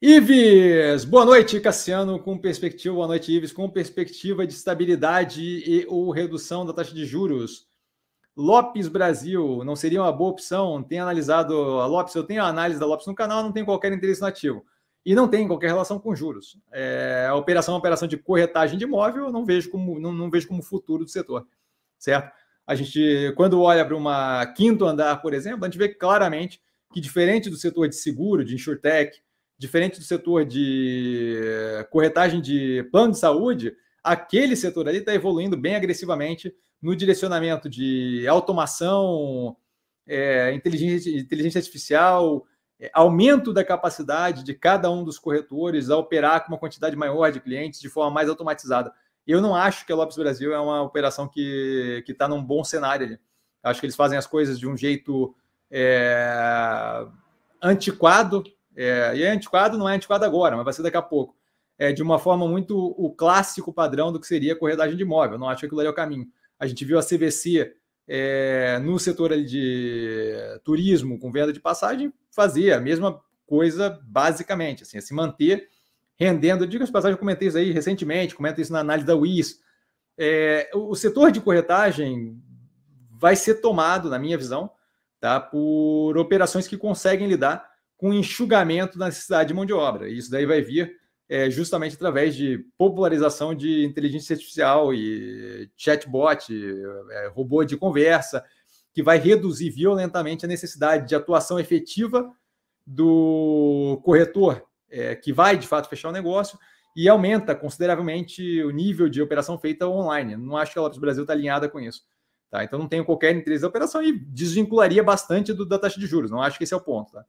Ives, boa noite, Cassiano, com perspectiva, boa noite, Ives, com perspectiva de estabilidade e ou redução da taxa de juros. Lopes Brasil, não seria uma boa opção? Tem analisado a Lopes, eu tenho a análise da Lopes no canal, não tem qualquer interesse nativo. E não tem qualquer relação com juros. É, a operação é uma operação de corretagem de imóvel, não vejo como, não, não vejo como futuro do setor, certo? A gente, quando olha para uma quinto andar, por exemplo, a gente vê claramente que diferente do setor de seguro, de insurtech, diferente do setor de corretagem de plano de saúde, aquele setor ali está evoluindo bem agressivamente no direcionamento de automação, é, inteligência, inteligência artificial, é, aumento da capacidade de cada um dos corretores a operar com uma quantidade maior de clientes de forma mais automatizada. Eu não acho que a Lopes Brasil é uma operação que está num bom cenário ali. Acho que eles fazem as coisas de um jeito é, antiquado, é, e é antiquado, não é antiquado agora, mas vai ser daqui a pouco. É, de uma forma muito o clássico padrão do que seria corretagem de imóvel. Não acho que aquilo ali é o caminho. A gente viu a CVC é, no setor de turismo, com venda de passagem, fazer a mesma coisa basicamente, assim, se manter rendendo. Diga as passagens, eu comentei isso aí recentemente, comento isso na análise da WIS. É, o setor de corretagem vai ser tomado, na minha visão, tá, por operações que conseguem lidar com enxugamento da necessidade de mão de obra. E isso daí vai vir é, justamente através de popularização de inteligência artificial e chatbot, é, robô de conversa, que vai reduzir violentamente a necessidade de atuação efetiva do corretor, é, que vai de fato fechar o negócio, e aumenta consideravelmente o nível de operação feita online. Não acho que a Lopes Brasil está alinhada com isso. Tá? Então não tenho qualquer interesse na operação e desvincularia bastante do, da taxa de juros. Não acho que esse é o ponto. Tá?